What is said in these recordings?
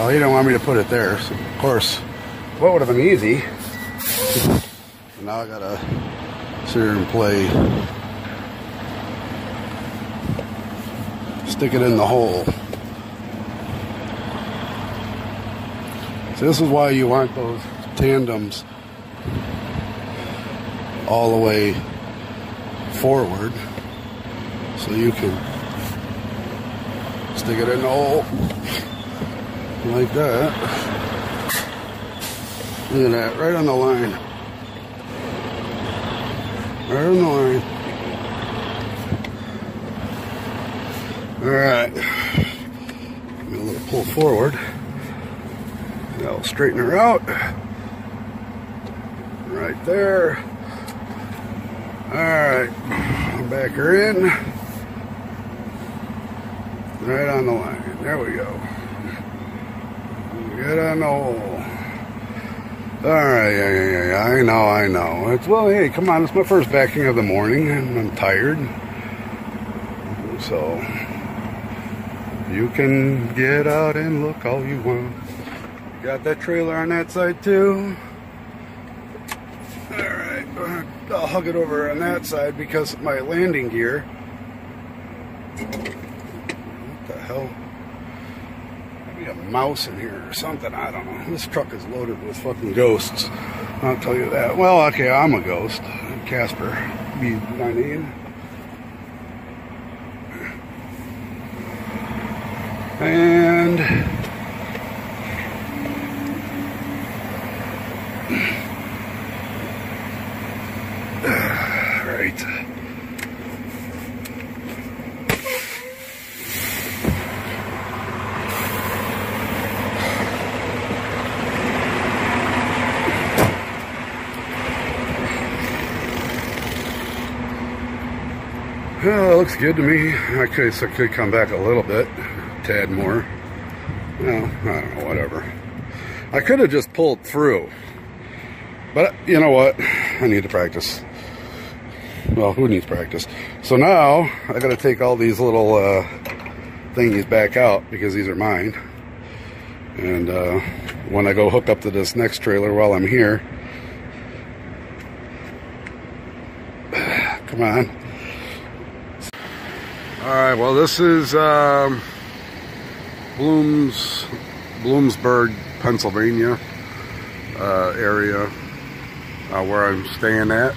Well, he didn't want me to put it there. So of course, what would have been easy. now I gotta sit here and play. Stick it in the hole. So this is why you want those tandems all the way forward so you can stick it in the hole like that. Look at that, right on the line. Right on the line. Alright. A little pull forward. That'll straighten her out. Right there. Alright. Back her in. Right on the line. There we go. On the hole. Alright, yeah, yeah, yeah, I know, I know. It's, well, hey, come on, it's my first backing of the morning, and I'm tired. So, you can get out and look all you want. Got that trailer on that side, too. Alright, I'll hug it over on that side because of my landing gear. What the hell? Maybe a mouse in here or something. I don't know. This truck is loaded with fucking ghosts. I'll tell you that. Well, okay, I'm a ghost. Casper. B19. And right. Well, it looks good to me. I could, so could come back a little bit, tad more. Well, I don't know, whatever. I could have just pulled through. But you know what? I need to practice. Well, who needs practice? So now I got to take all these little uh, thingies back out because these are mine. And uh, when I go hook up to this next trailer while I'm here, come on. All right, well, this is um, Blooms, Bloomsburg, Pennsylvania uh, area uh, where I'm staying at.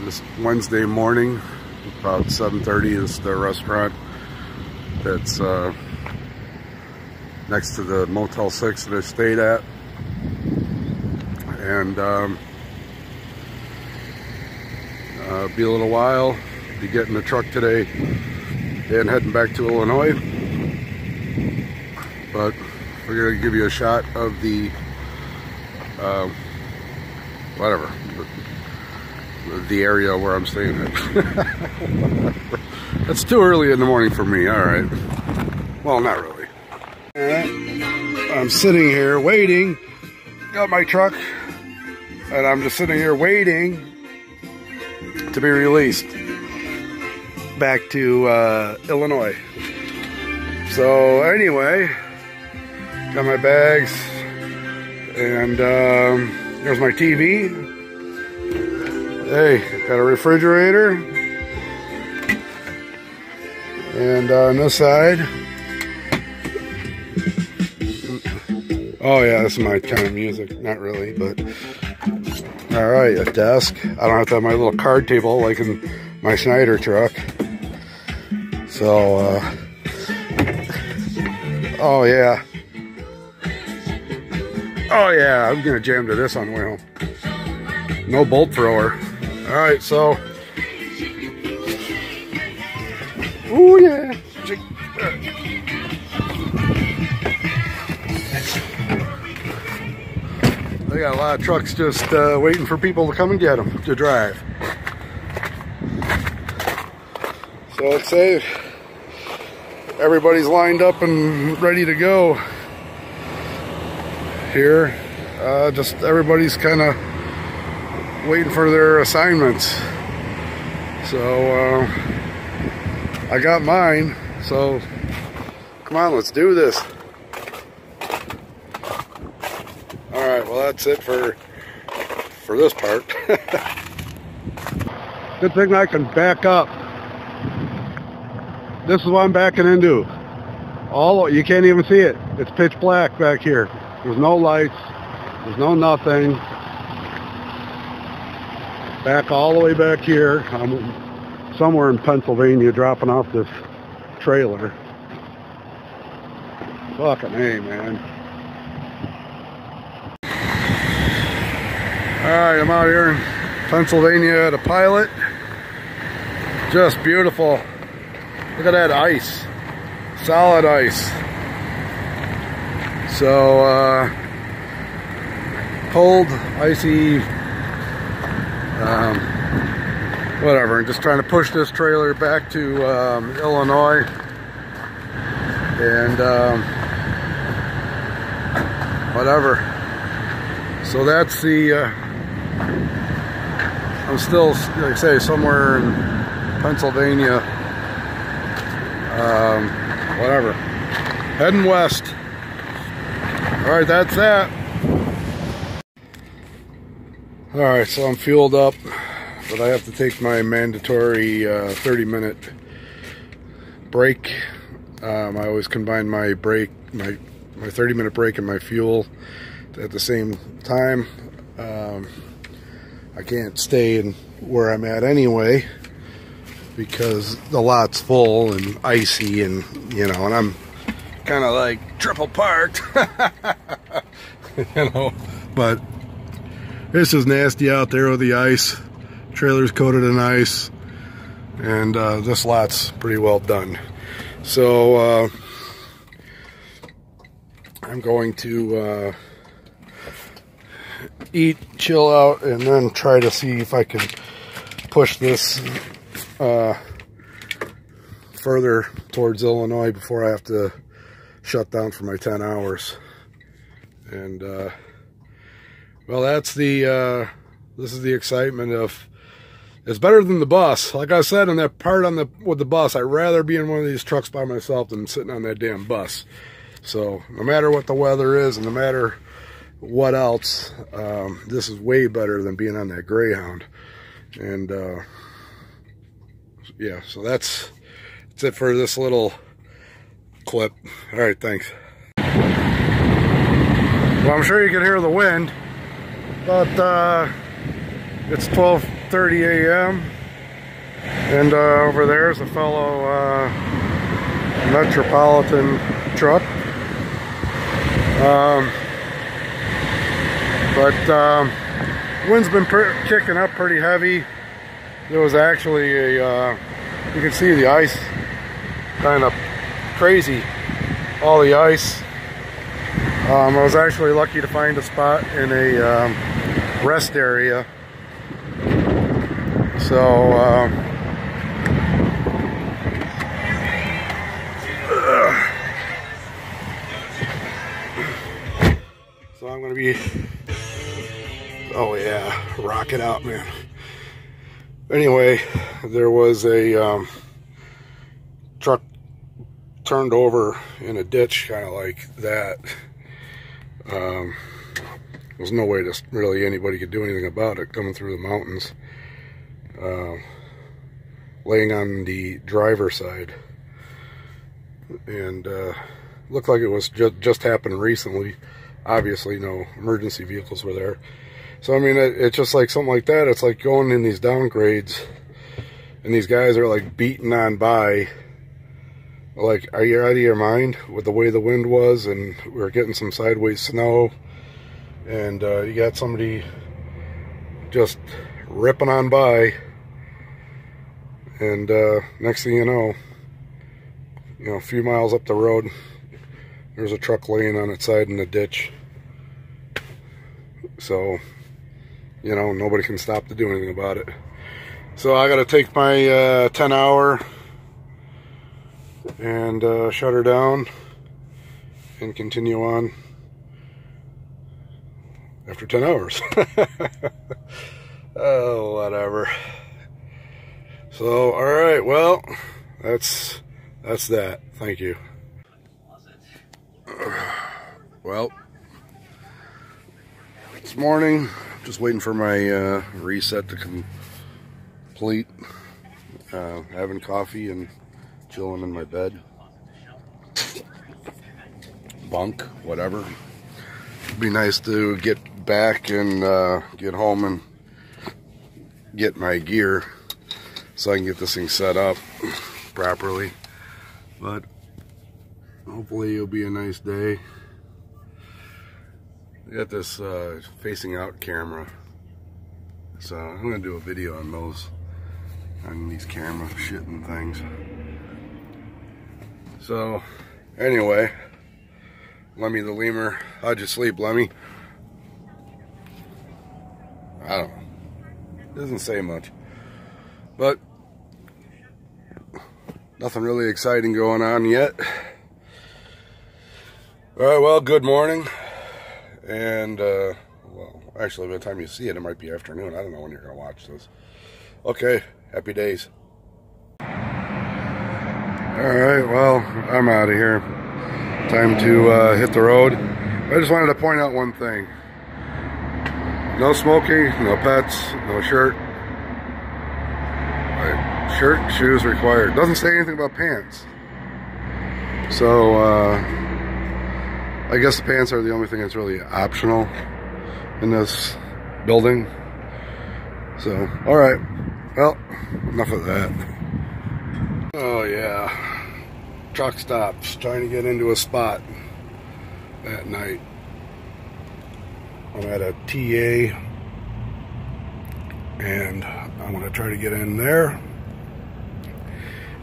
This Wednesday morning, about 7.30 is the restaurant that's uh, next to the Motel 6 that I stayed at. And um, uh, be a little while be getting the truck today and heading back to Illinois. But we're to give you a shot of the, uh, whatever, the area where I'm staying at. it's too early in the morning for me, all right. Well, not really. I'm sitting here waiting, got my truck, and I'm just sitting here waiting to be released back to uh, Illinois. So anyway, got my bags, and um, there's my TV. Hey, got a refrigerator, and uh, on this side. Oh yeah, this is my kind of music. Not really, but all right, a desk. I don't have to have my little card table like in my Schneider truck. So, uh, oh yeah. Oh yeah, I'm gonna jam to this on the way home. No bolt thrower. All right, so. Oh yeah. They got a lot of trucks just uh, waiting for people to come and get them to drive. So let's say everybody's lined up and ready to go here. Uh, just everybody's kind of waiting for their assignments. So uh, I got mine. So come on, let's do this. All right, well that's it for for this part. Good thing I can back up. This is what I'm backing into. All you can't even see it. It's pitch black back here. There's no lights. There's no nothing. Back all the way back here. I'm somewhere in Pennsylvania dropping off this trailer. Fucking A, man. Alright, I'm out here in Pennsylvania at a pilot. Just beautiful. Look at that ice. Solid ice. So, uh, cold, icy, um, whatever. I'm just trying to push this trailer back to um, Illinois. And, um, whatever. So that's the, uh, I'm still, like I say, somewhere in Pennsylvania. Um, whatever. Heading west. All right, that's that. All right, so I'm fueled up, but I have to take my mandatory uh, 30 minute break. Um, I always combine my break, my my 30 minute break and my fuel at the same time. Um, I can't stay in where I'm at anyway because the lot's full and icy and you know and I'm kind of like triple parked. You know but this is nasty out there with the ice. Trailer's coated in ice. And uh, this lot's pretty well done. So uh, I'm going to uh, eat, chill out, and then try to see if I can push this uh, further towards Illinois before I have to shut down for my 10 hours. And, uh, well, that's the, uh, this is the excitement of, it's better than the bus. Like I said in that part on the, with the bus, I'd rather be in one of these trucks by myself than sitting on that damn bus. So no matter what the weather is and no matter what else, um, this is way better than being on that Greyhound. And uh, yeah, so that's, that's it for this little clip. All right, thanks. Well, I'm sure you can hear the wind, but uh, it's 12.30 a.m. And uh, over there is a fellow uh, Metropolitan truck. Um, but um, wind's been kicking up pretty heavy. There was actually a, uh, you can see the ice kind of crazy, all the ice. Um, I was actually lucky to find a spot in a um, rest area. So, uh, So I'm going to be, oh yeah, rock it out, man. Anyway, there was a um, truck turned over in a ditch, kind of like that. Um, there's no way to really anybody could do anything about it coming through the mountains. Uh, laying on the driver side. And uh, looked like it was ju just happened recently obviously no emergency vehicles were there. So, I mean, it, it's just like something like that. It's like going in these downgrades and these guys are like beating on by. Like, are you out of your mind with the way the wind was and we are getting some sideways snow and uh, you got somebody just ripping on by and uh, next thing you know, you know, a few miles up the road, there's a truck laying on its side in the ditch. So, you know, nobody can stop to do anything about it. So I got to take my uh, 10 hour and uh, shut her down and continue on after 10 hours. oh, whatever. So, all right, well, that's that's that. Thank you. Well, It's morning. Just waiting for my uh, reset to complete. Uh, having coffee and chilling in my bed. Bunk, whatever. It'd be nice to get back and uh, get home and get my gear so I can get this thing set up properly. But hopefully it'll be a nice day. I got this uh, facing out camera. So I'm gonna do a video on those, on these camera shit and things. So anyway, Lemmy the Lemur, how'd you sleep, Lemmy? I don't know. Doesn't say much. But nothing really exciting going on yet. All right, well, good morning. And, uh, well, actually, by the time you see it, it might be afternoon. I don't know when you're going to watch this. Okay, happy days. All right, well, I'm out of here. Time to uh, hit the road. I just wanted to point out one thing. No smoking, no pets, no shirt. Shirt, shoes required. Doesn't say anything about pants. So, uh, I guess the pants are the only thing that's really optional in this building. So, alright. Well, enough of that. Oh yeah. Truck stops. Trying to get into a spot that night. I'm at a TA and I'm going to try to get in there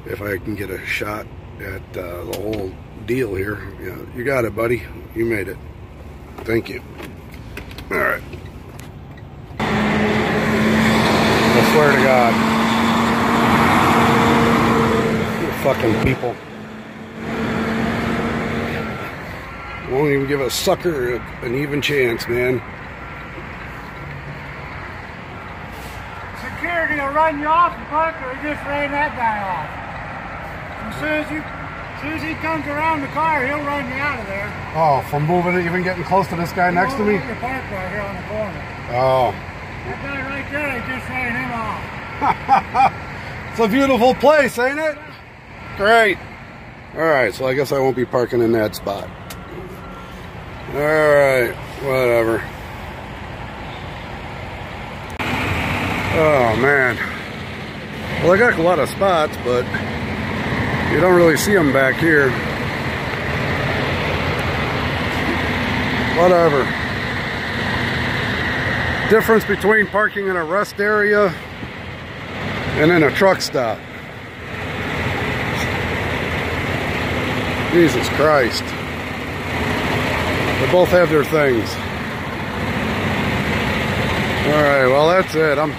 if I can get a shot at uh, the whole deal here. Yeah, you got it, buddy. You made it. Thank you. All right. I swear to God. You fucking people. Won't even give a sucker an even chance, man. Security will run you off the park or just ran that guy off. As soon as you soon as he comes around the car, he'll run you out of there. Oh, from moving, even getting close to this guy next to me? Your park right here on the corner. Oh. That guy right there, they just ran him off. it's a beautiful place, ain't it? Great. All right, so I guess I won't be parking in that spot. All right, whatever. Oh, man. Well, I got a lot of spots, but you don't really see them back here. Whatever. Difference between parking in a rest area and in a truck stop. Jesus Christ. They both have their things. All right, well that's it. I'm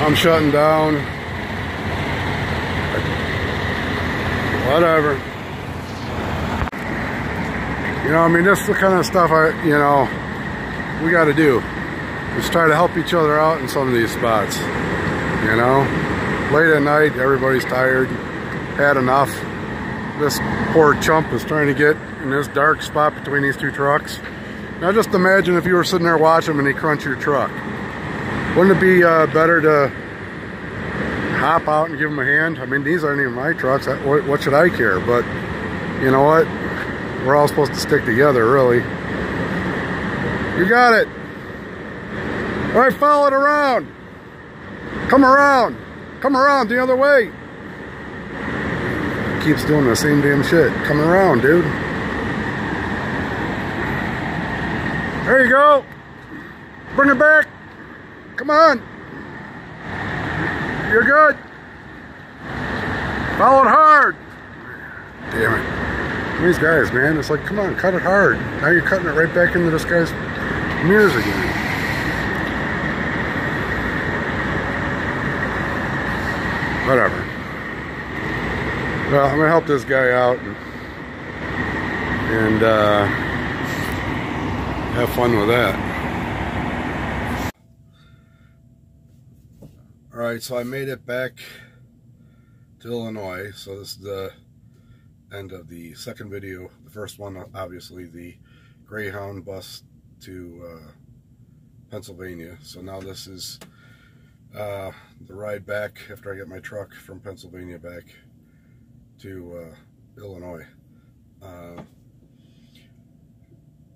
I'm shutting down. Whatever. You know, I mean, this is the kind of stuff I, you know, we got to do. Just try to help each other out in some of these spots. You know, late at night, everybody's tired, had enough. This poor chump is trying to get in this dark spot between these two trucks. Now just imagine if you were sitting there watching him and he crunched your truck. Wouldn't it be uh, better to hop out and give him a hand? I mean, these aren't even my trucks. What, what should I care? But you know what? We're all supposed to stick together, really. You got it. All right, follow it around. Come around. Come around the other way. Keeps doing the same damn shit. Come around, dude. There you go. Bring it back. Come on. You're good. Follow it hard. Damn it. These guys, man, it's like, come on, cut it hard. Now you're cutting it right back into this guy's mirrors again. Whatever. Well, I'm gonna help this guy out and, and uh, have fun with that. All right, so I made it back to Illinois. So this is the end of the second video. The first one, obviously, the Greyhound bus to uh, Pennsylvania. So now this is uh, the ride back after I get my truck from Pennsylvania back to uh, Illinois. Uh,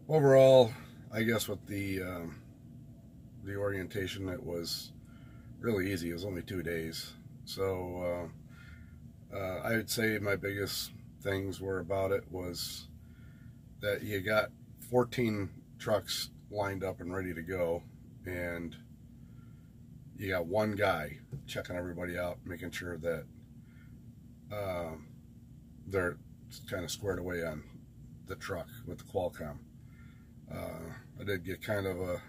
overall, I guess with the um, the orientation, it was really easy. It was only two days, so uh, uh, I would say my biggest things were about it was that you got 14 trucks lined up and ready to go, and you got one guy checking everybody out, making sure that um, they're kind of squared away on the truck with the Qualcomm. Uh, I did get kind of a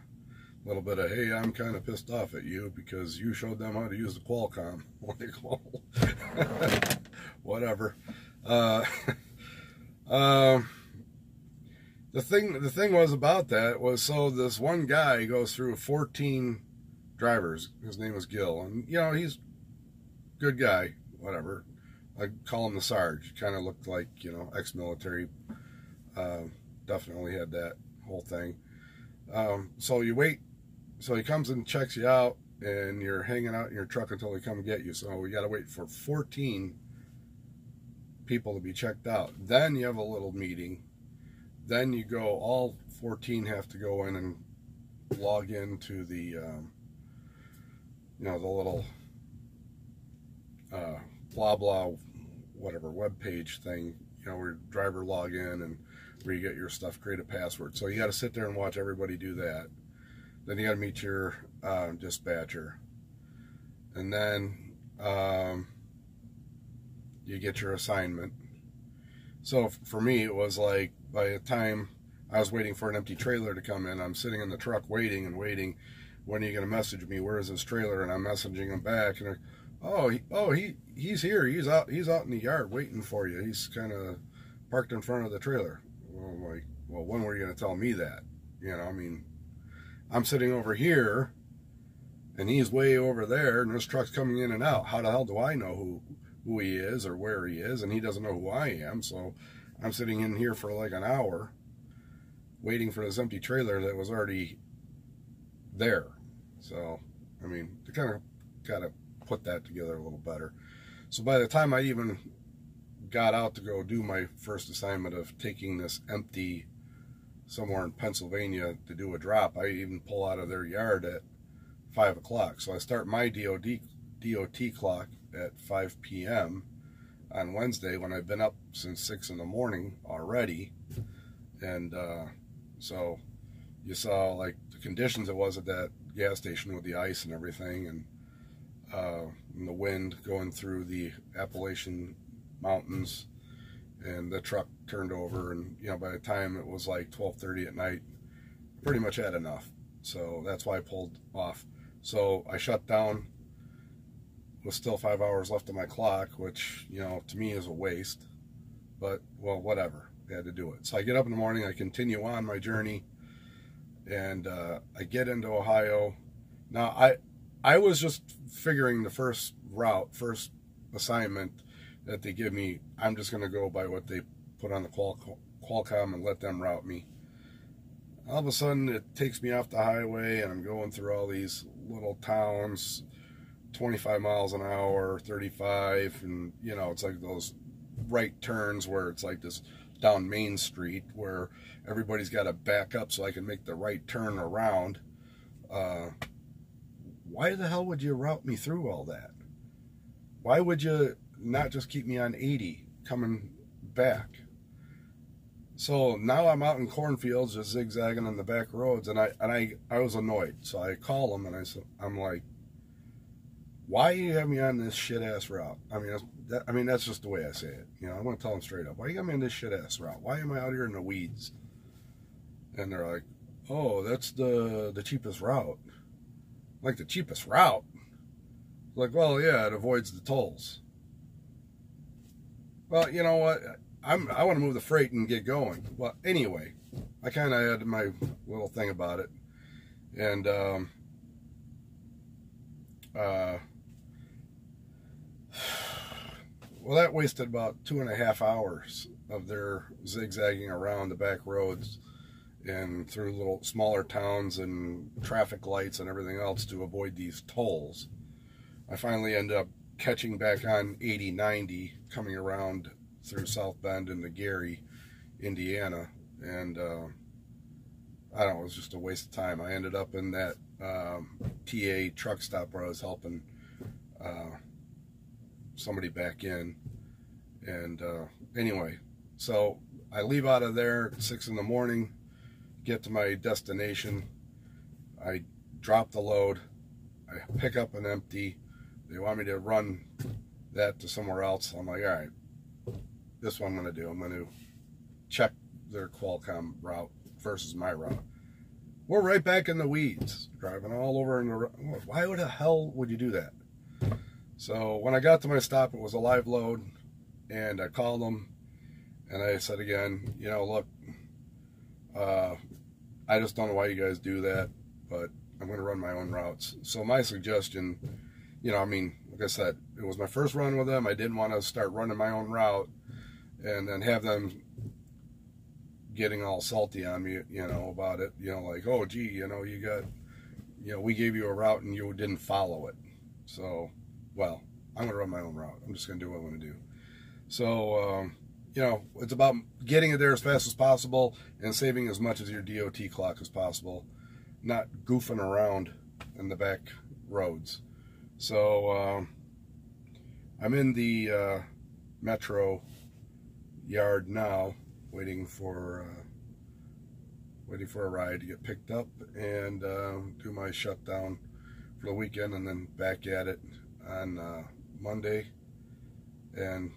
little bit of, hey, I'm kind of pissed off at you because you showed them how to use the Qualcomm. Whatever. Uh, um, the thing, the thing was about that was so this one guy goes through 14 drivers. His name was Gil, and you know he's good guy. Whatever. I call him the Sarge. Kind of looked like you know ex-military. Uh, definitely had that whole thing. Um, so you wait. So he comes and checks you out, and you're hanging out in your truck until they come get you. So we got to wait for 14 people to be checked out. Then you have a little meeting. Then you go. All 14 have to go in and log into the, um, you know, the little uh, blah blah, whatever web page thing. You know, where driver log in and where you get your stuff, create a password. So you got to sit there and watch everybody do that. Then you got to meet your um, dispatcher, and then um, you get your assignment. So for me, it was like by the time I was waiting for an empty trailer to come in, I'm sitting in the truck waiting and waiting. When are you going to message me? Where is this trailer? And I'm messaging him back, and oh, he, oh, he he's here. He's out. He's out in the yard waiting for you. He's kind of parked in front of the trailer. Well, I'm like, well, when were you going to tell me that? You know, I mean, I'm sitting over here, and he's way over there, and this truck's coming in and out. How the hell do I know who who he is or where he is? And he doesn't know who I am. So I'm sitting in here for like an hour, waiting for this empty trailer that was already there. So, I mean, to kind of kind of put that together a little better. So by the time I even got out to go do my first assignment of taking this empty somewhere in Pennsylvania to do a drop, I even pull out of their yard at 5 o'clock. So I start my DOD, DOT clock at 5 p.m. on Wednesday when I've been up since 6 in the morning already. And uh, so you saw like the conditions it was at that gas station with the ice and everything and, uh, and the wind going through the Appalachian mountains and the truck turned over and you know by the time it was like 12:30 at night pretty much had enough. So that's why I pulled off. So I shut down. With still 5 hours left on my clock which you know to me is a waste. But well whatever. I had to do it. So I get up in the morning I continue on my journey and uh, I get into Ohio. Now I I was just figuring the first route first assignment that they give me, I'm just going to go by what they put on the Qualcomm and let them route me. All of a sudden, it takes me off the highway, and I'm going through all these little towns, 25 miles an hour, 35, and you know, it's like those right turns where it's like this down Main Street where everybody's got to back up so I can make the right turn around. Uh, why the hell would you route me through all that? Why would you not just keep me on 80 coming back. So now I'm out in cornfields just zigzagging on the back roads and I and I, I was annoyed. So I call them and I said I'm like why you have me on this shit ass route? I mean, that, I mean that's just the way I say it. You know, I want to tell them straight up. Why you got me on this shit ass route? Why am I out here in the weeds? And they're like, "Oh, that's the the cheapest route." Like the cheapest route? Like, well, yeah, it avoids the tolls. Well, you know what? I'm I want to move the freight and get going. Well, anyway, I kind of had my little thing about it, and um, uh, well, that wasted about two and a half hours of their zigzagging around the back roads and through little smaller towns and traffic lights and everything else to avoid these tolls. I finally end up catching back on 80 90 coming around through South Bend into Gary, Indiana, and uh, I don't know, it was just a waste of time. I ended up in that um, TA truck stop where I was helping uh, somebody back in, and uh, anyway, so I leave out of there at six in the morning, get to my destination, I drop the load, I pick up an empty. They want me to run that to somewhere else. I'm like, all right, this one I'm going to do. I'm going to check their Qualcomm route versus my route. We're right back in the weeds, driving all over in the. Why would the hell would you do that? So when I got to my stop, it was a live load, and I called them, and I said again, you know, look, uh, I just don't know why you guys do that, but I'm going to run my own routes. So my suggestion, you know, I mean, like I said, it was my first run with them. I didn't want to start running my own route and then have them getting all salty on me, you know, about it. You know, like, oh, gee, you know, you got, you know, we gave you a route and you didn't follow it. So, well, I'm going to run my own route. I'm just going to do what I'm going to do. So, um, you know, it's about getting it there as fast as possible and saving as much of your DOT clock as possible, not goofing around in the back roads. So, um, I'm in the uh, metro yard now, waiting for uh, waiting for a ride to get picked up and uh, do my shutdown for the weekend, and then back at it on uh, Monday, and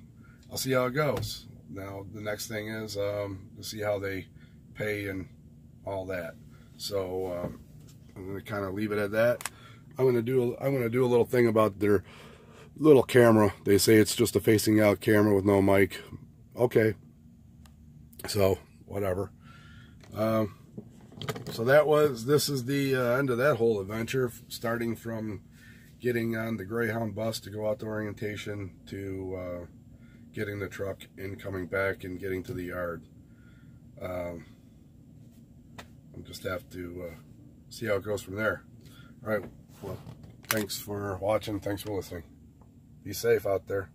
I'll see how it goes. Now the next thing is um, to see how they pay and all that. So um, I'm to kind of leave it at that. I'm to do I'm to do a little thing about their little camera. They say it's just a facing out camera with no mic. Okay. So whatever. Um, so that was this is the uh, end of that whole adventure, starting from getting on the Greyhound bus to go out to orientation to uh, getting the truck and coming back and getting to the yard. Um, I'll just have to uh, see how it goes from there. All right. Well, thanks for watching. Thanks for listening. Be safe out there.